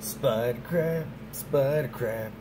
Spider crab, spider crab.